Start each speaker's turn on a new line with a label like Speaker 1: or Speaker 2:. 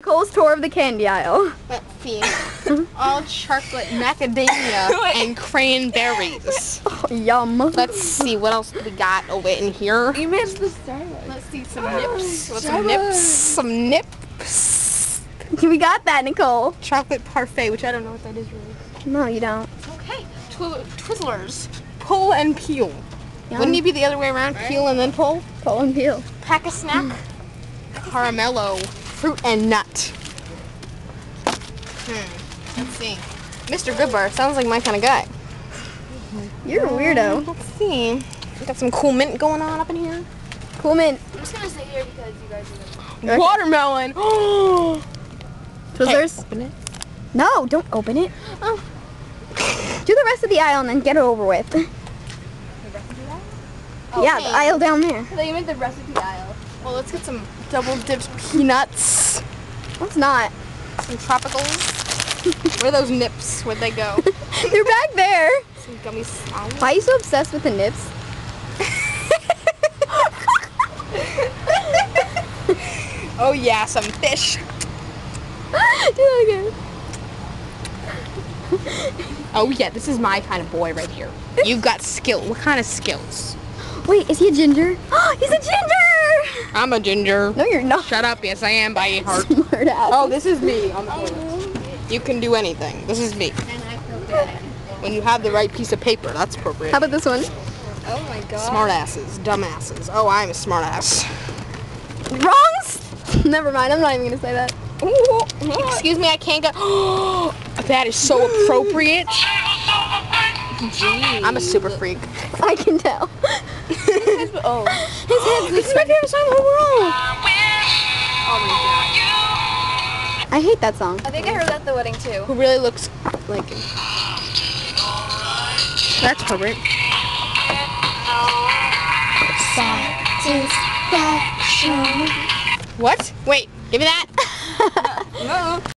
Speaker 1: Cole's tour of the candy aisle.
Speaker 2: Let's see. All chocolate macadamia and cranberries.
Speaker 1: Oh, yum.
Speaker 2: Let's see what else we got over in here.
Speaker 3: You missed the Starbucks.
Speaker 2: Let's see some nips. Oh, What's some nips? Some nips.
Speaker 1: We got that, Nicole.
Speaker 2: Chocolate parfait, which I don't know what that is really.
Speaker 1: No, you don't.
Speaker 2: Okay. Twi- Twizzlers. Pull and peel.
Speaker 1: Yum.
Speaker 2: Wouldn't it be the other way around? Peel and then pull?
Speaker 1: Pull and peel.
Speaker 2: Pack a snack. Mm. Caramello. Fruit and nut. Hmm. Let's see. Mr. Goodbar sounds like my kind of guy.
Speaker 1: You're a weirdo.
Speaker 2: Let's see. We got some cool mint going on up in here.
Speaker 1: Cool mint.
Speaker 3: I'm just gonna sit here because you guys are the
Speaker 2: Watermelon. Oh.
Speaker 1: Twizzlers?
Speaker 2: Open it.
Speaker 1: No, don't open it.
Speaker 2: Oh.
Speaker 1: Do the rest of the aisle and then get it over with. Yeah, the
Speaker 2: Okay.
Speaker 1: aisle down there.
Speaker 3: I thought you meant the recipe aisle.
Speaker 2: Well, let's get some double dipped peanuts.
Speaker 1: Let's not.
Speaker 2: Some tropicals. Where are those nips? Where'd they go?
Speaker 1: They're back there.
Speaker 2: Some gummy sour.
Speaker 1: Why are you so obsessed with the nips?
Speaker 2: Oh yeah, some fish.
Speaker 1: Do that again.
Speaker 2: Oh yeah, this is my kind of boy right here. You've got skill. What kind of skills?
Speaker 1: Wait, is he a ginger? Oh, he's a ginger!
Speaker 2: I'm a ginger.
Speaker 1: No, you're not.
Speaker 2: Shut up. Yes, I am by a heart.
Speaker 1: Smart ass.
Speaker 2: Oh, this is me on the toilet. You can do anything. This is me. When you have the right piece of paper, that's appropriate.
Speaker 1: How about this one?
Speaker 3: Oh my god.
Speaker 2: Smart asses, dumb asses. Oh, I'm a smart ass.
Speaker 1: Wrongs? Never mind, I'm not even gonna say that.
Speaker 2: Excuse me, I can't go. that is so appropriate. I'm a super freak.
Speaker 1: I can tell.
Speaker 3: oh.
Speaker 1: His head, this is oh my favorite song in the world. I hate that song.
Speaker 3: I think I heard that at the wedding too.
Speaker 2: Who really looks like him. That's appropriate. What? Wait, give me that.
Speaker 3: No.